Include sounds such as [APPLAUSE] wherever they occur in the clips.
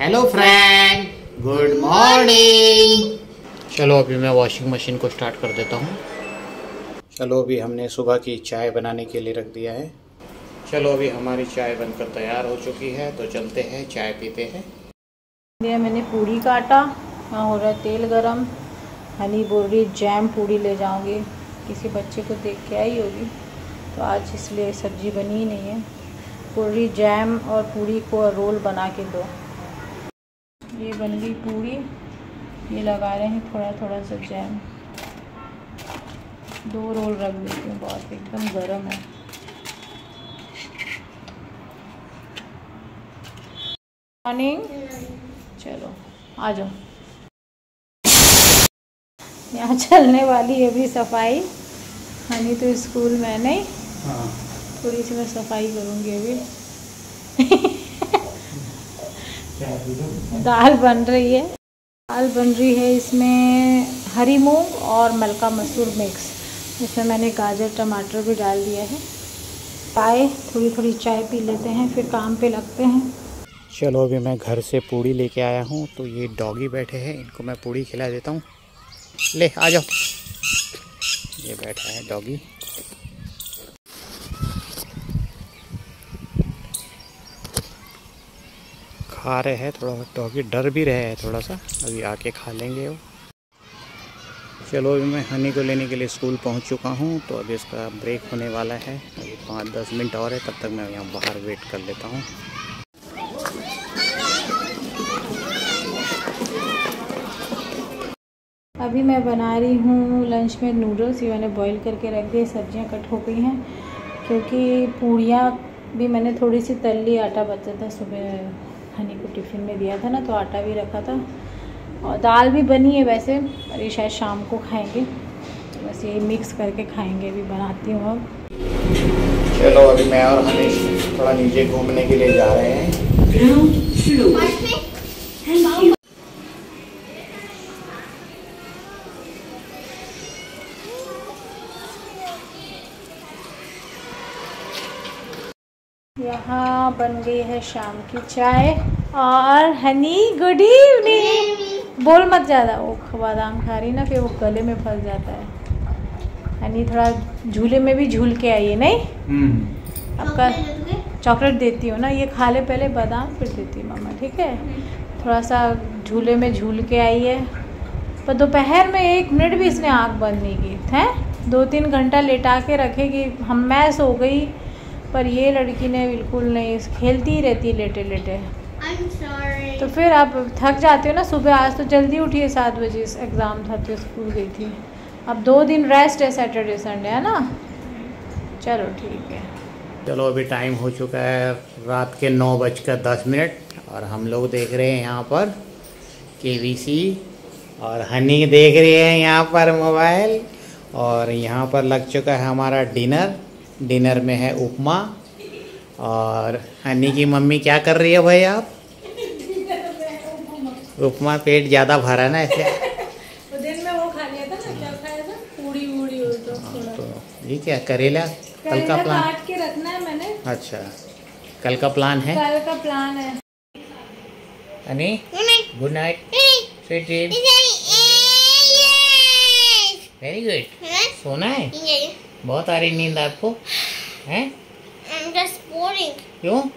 Hello friend good morning चलो अभी मैं वॉशिंग मशीन को स्टार्ट कर देता हूँ। चलो अभी हमने सुबह की चाय बनाने के लिए रख दिया है। चलो अभी हमारी चाय बनकर तैयार हो चुकी है तो चलते हैं चाय पीते हैं। लिया मैंने पूड़ी काटा वहाँ हो रहा है तेल गरम। हनी बोल रही जैम पूड़ी ले जाऊँगी। किसी बच्चे को देख के आई होगी। तो आज इसलिए सब्ज़ी बनी ही नहीं है। पूरी जैम और पूड़ी को रोल बना के दो। ये बन गई पूरी। ये लगा रहे हैं थोड़ा थोड़ा सा जैम दो रोल रख देती हूँ बहुत एकदम गर्म है। मॉर्निंग चलो आ जाओ। यहाँ चलने वाली है अभी सफ़ाई। हनी तो स्कूल में नहीं। हाँ। थोड़ी सी मैं सफ़ाई करूँगी अभी। [LAUGHS] दाल बन रही है। दाल बन रही है इसमें हरी मूंग और मलका मसूर मिक्स। इसमें मैंने गाजर, टमाटर भी डाल दिया है। चाय थोड़ी थोड़ी चाय पी लेते हैं, फिर काम पे लगते हैं। चलो, अभी मैं घर से पूड़ी लेके आया हूँ तो ये डॉगी बैठे हैं। इनको मैं पूड़ी खिला देता हूँ। ले, आ जाओ। ये बैठा है डॉगी। खा रहे हैं, थोड़ा डॉगी डर भी रहे हैं, थोड़ा सा। अभी आके खा लेंगे वो। चलो, अभी मैं हनी को लेने के लिए स्कूल पहुँच चुका हूँ तो अभी इसका ब्रेक होने वाला है। अभी पाँच दस मिनट और है, तब तक मैं यहाँ बाहर वेट कर लेता हूँ। अभी मैं बना रही हूँ लंच में नूडल्स ये मैंने बॉईल करके रख दिए, सब्ज़ियाँ कट हो गई हैं। क्योंकि पूड़ियाँ भी मैंने थोड़ी सी तल ली, आटा बचा था सुबह। हनी को टिफ़िन में दिया था ना तो आटा भी रखा था। और दाल भी बनी है वैसे और ये शायद शाम को खाएँगे। तो बस यही मिक्स करके खाएँगे अभी बनाती हूँ अब। चलो अभी मैं और हनी थोड़ा नीचे घूमने के लिए जा रहे हैं। यहाँ बन गई है शाम की चाय और हनी गुड इवनिंग बोल मत ज़्यादा वो बादाम खा रही ना फिर वो गले में फंस जाता है। हनी थोड़ा झूले में भी झूल के आई है नहीं? आपका चॉकलेट देती हूँ ना ये खा ले पहले बादाम फिर देती हूँ मामा ठीक है? थोड़ा सा झूले में झूल के आई है। पर दोपहर में एक मिनट भी इसने आँख बंद नहीं की है? दो तीन घंटा लेटा के रखेगी हम मैं सो गई पर ये लड़की ने बिल्कुल नहीं खेलती ही रहती है लेटे लेटे। तो फिर आप थक जाते हो ना सुबह आज तो जल्दी उठी है सात बजे एग्ज़ाम था तो स्कूल गई थी। अब दो दिन रेस्ट है सैटरडे संडे है ना? चलो ठीक है। चलो अभी टाइम हो चुका है रात के नौ बजकर दस मिनट और हम लोग देख रहे हैं यहाँ पर के और हनी देख रही है यहाँ पर मोबाइल और यहाँ पर लग चुका है हमारा डिनर। डिनर में है उपमा। और हनी की मम्मी क्या कर रही है भाई आप? उपमा पेट ज़्यादा भरा ना ऐसे तो [LAUGHS] दिन में वो खा लिया था ना क्या खाया था? पूड़ी वूड़ी और तो थोड़ा। ये क्या करेला? कल का प्लान काट के रखना है मैंने। अच्छा कल का प्लान है? कल का प्लान है। Honey good night sweet dream very good सोना है? बहुत आ रही नींद आपको? हैं? क्यों? [LAUGHS]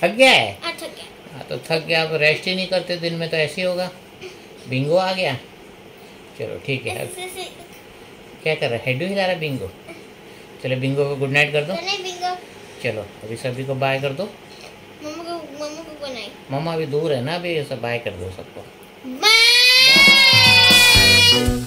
थक गया है? हाँ, थक गया। आ, तो थक गया आप रेस्ट ही नहीं करते दिन में तो ऐसे ही होगा। बिंगो आ गया। चलो ठीक है क्या कर रहा है? हेडू हिला रहा बिंगो चलो बिंगो को गुड नाइट कर दो। बिंगो चलो अभी सभी को बाय कर दो। मम्मा को मम्मा को गुड नाइट मम्मा अभी दूर है ना अभी ऐसा बाय कर दो सबको। बाय